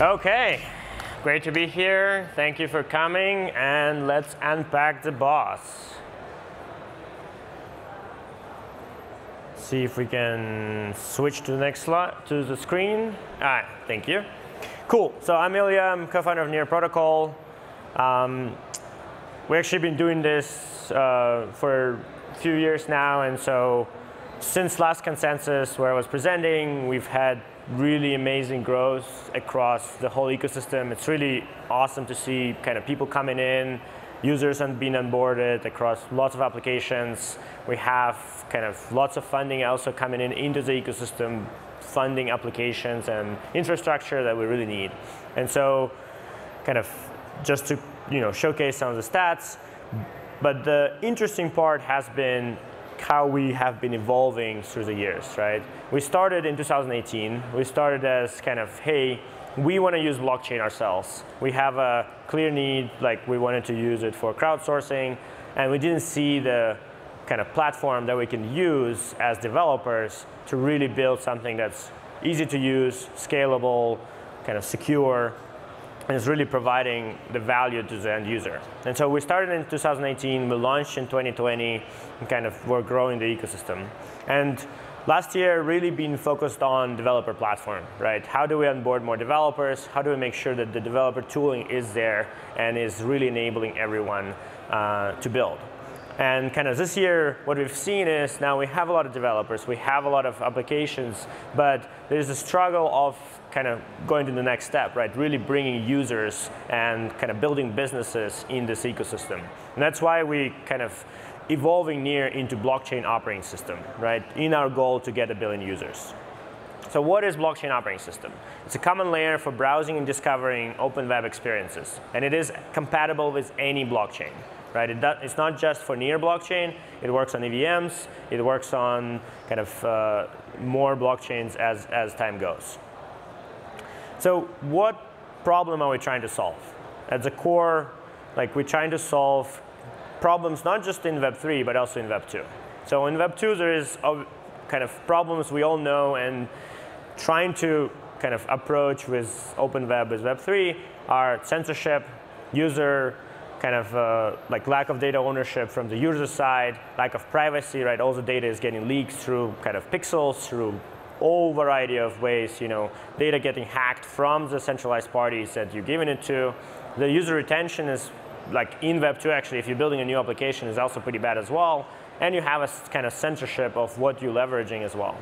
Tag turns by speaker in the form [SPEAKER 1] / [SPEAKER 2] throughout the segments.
[SPEAKER 1] Okay, great to be here. Thank you for coming, and let's unpack the BOS. See if we can switch to the next slide, to the screen. All right, thank you. Cool, so I'm Illia, I'm co-founder of Near Protocol. Um, we've actually been doing this uh, for a few years now, and so since last consensus where I was presenting, we've had really amazing growth across the whole ecosystem. It's really awesome to see kind of people coming in, users and being onboarded across lots of applications. We have kind of lots of funding also coming in into the ecosystem, funding applications and infrastructure that we really need. And so kind of just to you know, showcase some of the stats, but the interesting part has been how we have been evolving through the years, right? We started in 2018. We started as kind of, hey, we want to use blockchain ourselves. We have a clear need, like we wanted to use it for crowdsourcing, and we didn't see the kind of platform that we can use as developers to really build something that's easy to use, scalable, kind of secure, and is really providing the value to the end user. And so we started in 2018, we launched in 2020, and kind of we're growing the ecosystem. And last year really been focused on developer platform, right? How do we onboard more developers? How do we make sure that the developer tooling is there and is really enabling everyone uh, to build? And kind of this year, what we've seen is now we have a lot of developers, we have a lot of applications, but there's a struggle of kind of going to the next step, right? Really bringing users and kind of building businesses in this ecosystem. And that's why we kind of evolving near into blockchain operating system, right? In our goal to get a billion users. So what is blockchain operating system? It's a common layer for browsing and discovering open web experiences. And it is compatible with any blockchain. Right? It does, it's not just for near blockchain. It works on EVMs. It works on kind of uh, more blockchains as, as time goes. So what problem are we trying to solve? At the core, like we're trying to solve problems not just in Web3, but also in Web2. So in Web2, there is kind of problems we all know, and trying to kind of approach with open web with Web3 are censorship, user kind of uh, like lack of data ownership from the user side, lack of privacy, right? All the data is getting leaked through kind of pixels, through all variety of ways, you know, data getting hacked from the centralized parties that you're giving it to. The user retention is like in Web2 actually, if you're building a new application is also pretty bad as well. And you have a kind of censorship of what you're leveraging as well.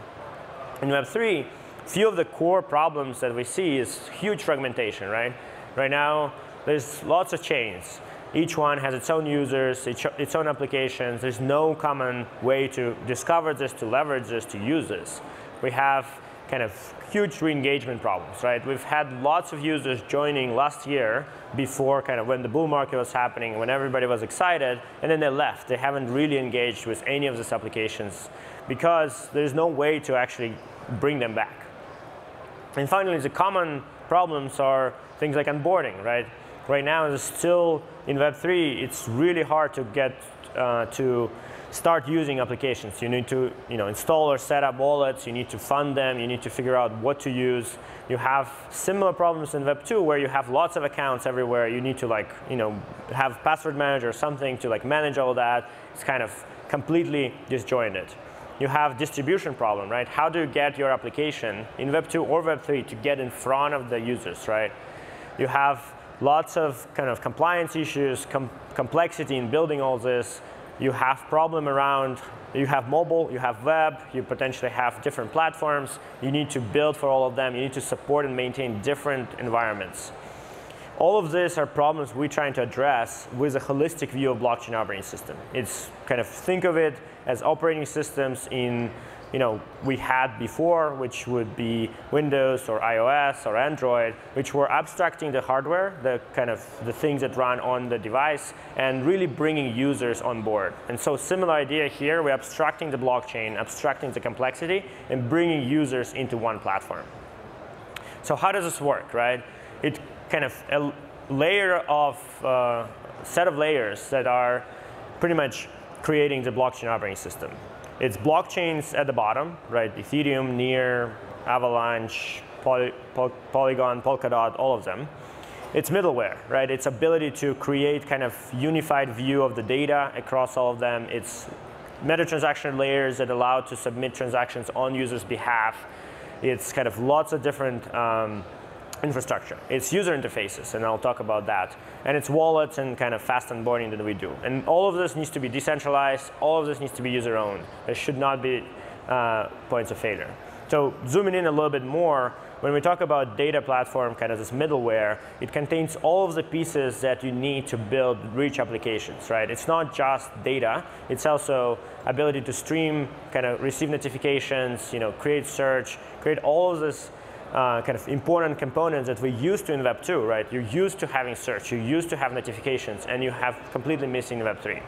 [SPEAKER 1] In Web3, few of the core problems that we see is huge fragmentation, right? Right now, there's lots of chains. Each one has its own users, its own applications. There's no common way to discover this, to leverage this, to use this we have kind of huge re-engagement problems, right? We've had lots of users joining last year before kind of when the bull market was happening, when everybody was excited, and then they left. They haven't really engaged with any of these applications because there's no way to actually bring them back. And finally, the common problems are things like onboarding, right? Right now, it's still in Web3, it's really hard to get uh, to start using applications. You need to you know, install or set up wallets, you need to fund them, you need to figure out what to use. You have similar problems in Web 2 where you have lots of accounts everywhere. You need to like, you know, have password manager or something to like manage all that. It's kind of completely disjointed. You have distribution problem, right? How do you get your application in Web 2 or Web 3 to get in front of the users, right? You have lots of kind of compliance issues, com complexity in building all this, you have problem around, you have mobile, you have web, you potentially have different platforms. You need to build for all of them. You need to support and maintain different environments. All of these are problems we're trying to address with a holistic view of blockchain operating system. It's kind of think of it as operating systems in you know, we had before, which would be Windows or iOS or Android, which were abstracting the hardware, the kind of the things that run on the device, and really bringing users on board. And so similar idea here, we're abstracting the blockchain, abstracting the complexity, and bringing users into one platform. So how does this work, right? It kind of a layer of, uh, set of layers that are pretty much creating the blockchain operating system. It's blockchains at the bottom, right? Ethereum, Near, Avalanche, Poly, Poly, Polygon, Polkadot, all of them. It's middleware, right? It's ability to create kind of unified view of the data across all of them. It's meta transaction layers that allow to submit transactions on users' behalf. It's kind of lots of different um, infrastructure. It's user interfaces, and I'll talk about that. And it's wallets and kind of fast onboarding that we do. And all of this needs to be decentralized. All of this needs to be user-owned. There should not be uh, points of failure. So zooming in a little bit more, when we talk about data platform, kind of this middleware, it contains all of the pieces that you need to build rich applications, right? It's not just data. It's also ability to stream, kind of receive notifications, you know, create search, create all of this uh, kind of important components that we used to in Web 2, right? You're used to having search, you're used to have notifications, and you have completely missing Web 3.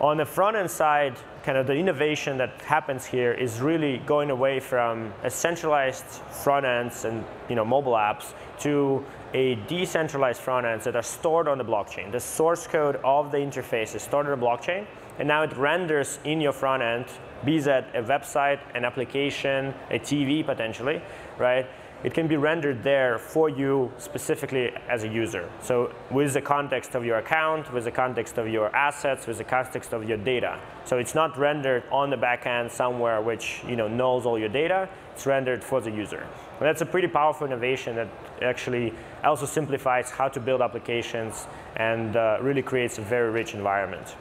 [SPEAKER 1] On the front end side, kind of the innovation that happens here is really going away from a centralized front ends and you know, mobile apps to a decentralized front ends that are stored on the blockchain. The source code of the interface is stored on the blockchain, and now it renders in your front end, be that a website, an application, a TV potentially, right? It can be rendered there for you specifically as a user. So with the context of your account, with the context of your assets, with the context of your data. So it's not rendered on the backend somewhere which you know, knows all your data. It's rendered for the user. And that's a pretty powerful innovation that actually also simplifies how to build applications and uh, really creates a very rich environment.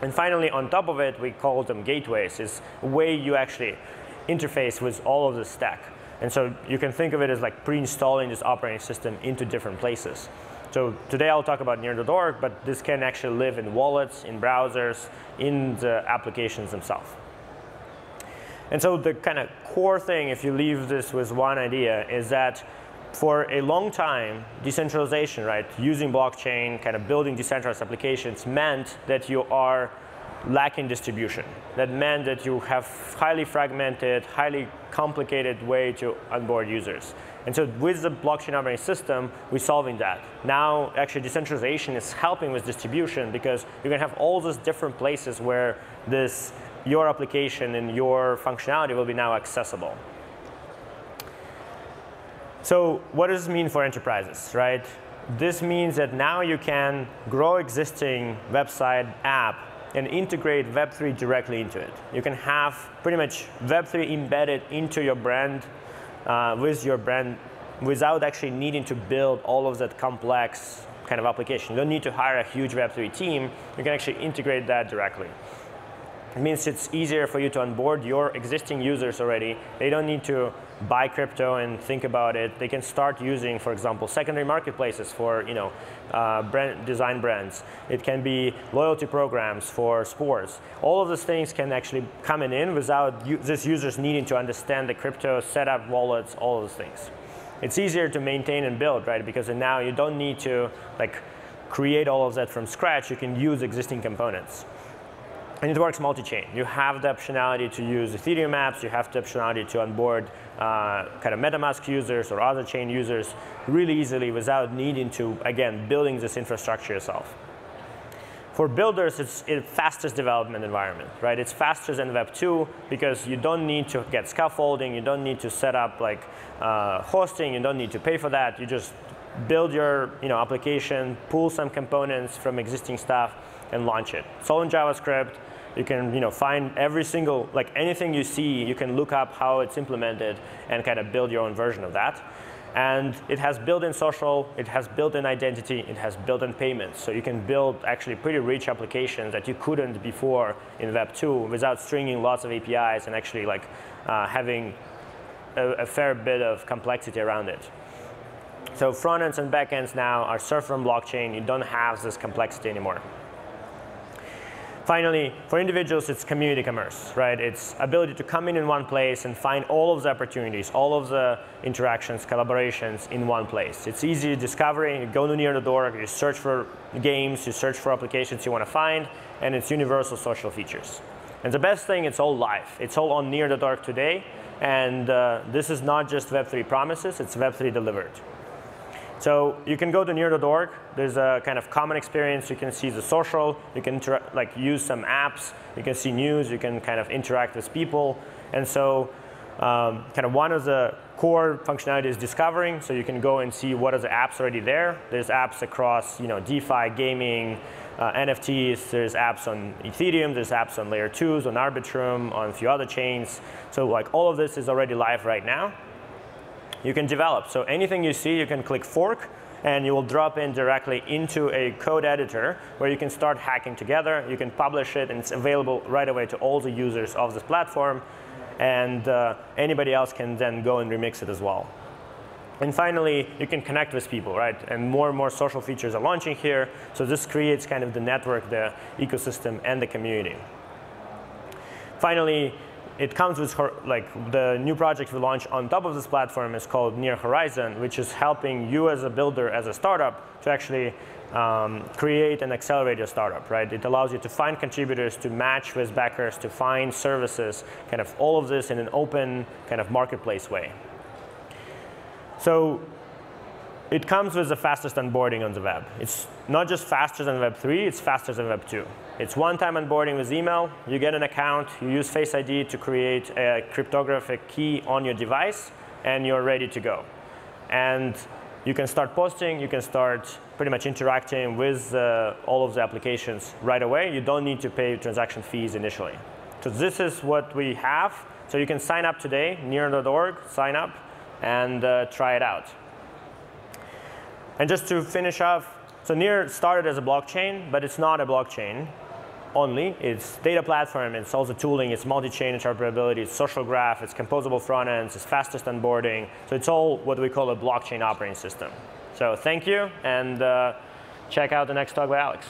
[SPEAKER 1] And finally, on top of it, we call them gateways. It's a way you actually interface with all of the stack. And so you can think of it as like pre-installing this operating system into different places. So today I'll talk about near.org, but this can actually live in wallets, in browsers, in the applications themselves. And so the kind of core thing, if you leave this with one idea, is that for a long time, decentralization, right, using blockchain, kind of building decentralized applications meant that you are lacking distribution. That meant that you have highly fragmented, highly complicated way to onboard users. And so with the blockchain operating system, we're solving that. Now, actually, decentralization is helping with distribution because you're going to have all these different places where this your application and your functionality will be now accessible. So what does this mean for enterprises, right? This means that now you can grow existing website app and integrate Web3 directly into it. You can have pretty much Web3 embedded into your brand uh, with your brand without actually needing to build all of that complex kind of application. You don't need to hire a huge Web3 team. You can actually integrate that directly. It means it's easier for you to onboard your existing users already. They don't need to buy crypto and think about it. They can start using, for example, secondary marketplaces for you know, uh, brand, design brands. It can be loyalty programs for sports. All of those things can actually come in without these users needing to understand the crypto, set up wallets, all of those things. It's easier to maintain and build, right? Because now you don't need to like create all of that from scratch. You can use existing components. And it works multi-chain. You have the optionality to use Ethereum apps. You have the optionality to onboard uh, kind of MetaMask users or other chain users really easily without needing to, again, building this infrastructure yourself. For builders, it's the fastest development environment, right? It's faster than Web 2 because you don't need to get scaffolding. You don't need to set up like uh, hosting. You don't need to pay for that. You just build your you know, application, pull some components from existing stuff, and launch it. It's all in JavaScript. You can you know, find every single, like anything you see, you can look up how it's implemented and kind of build your own version of that. And it has built-in social, it has built-in identity, it has built-in payments. So you can build actually pretty rich applications that you couldn't before in Web 2 without stringing lots of APIs and actually like uh, having a, a fair bit of complexity around it. So front ends and back ends now are served from blockchain. You don't have this complexity anymore. Finally, for individuals, it's community commerce, right? It's ability to come in in one place and find all of the opportunities, all of the interactions, collaborations in one place. It's easy discovering. You go to near.org, you search for games, you search for applications you want to find, and it's universal social features. And the best thing, it's all live. It's all on near.org today, and uh, this is not just Web3 promises, it's Web3 delivered. So you can go to near.org. There's a kind of common experience. You can see the social. You can like use some apps. You can see news. You can kind of interact with people. And so Um, kind of one of the core functionality is discovering, so you can go and see what are the apps already there. There's apps across you know, DeFi, gaming, uh, NFTs, there's apps on Ethereum, there's apps on layer twos, on Arbitrum, on a few other chains. So like all of this is already live right now. You can develop. So anything you see, you can click fork, and you will drop in directly into a code editor where you can start hacking together. You can publish it, and it's available right away to all the users of this platform. And uh, anybody else can then go and remix it as well. And finally, you can connect with people, right? And more and more social features are launching here. So this creates kind of the network, the ecosystem, and the community. Finally, it comes with like the new project we launched on top of this platform is called Near Horizon, which is helping you as a builder, as a startup, to actually um, create and accelerate your startup, right? It allows you to find contributors, to match with backers, to find services, kind of all of this in an open kind of marketplace way. So it comes with the fastest onboarding on the web. It's not just faster than Web 3, it's faster than Web 2. It's one-time onboarding with email. You get an account. You use Face ID to create a cryptographic key on your device, and you're ready to go. And you can start posting. You can start pretty much interacting with uh, all of the applications right away. You don't need to pay transaction fees initially. So this is what we have. So you can sign up today, near.org, sign up, and uh, try it out. And just to finish off, so Near started as a blockchain, but it's not a blockchain only. It's data platform, it's also tooling, it's multi-chain interoperability, it's social graph, it's composable front ends, it's fastest onboarding. So it's all what we call a blockchain operating system. So thank you, and uh, check out the next talk by Alex.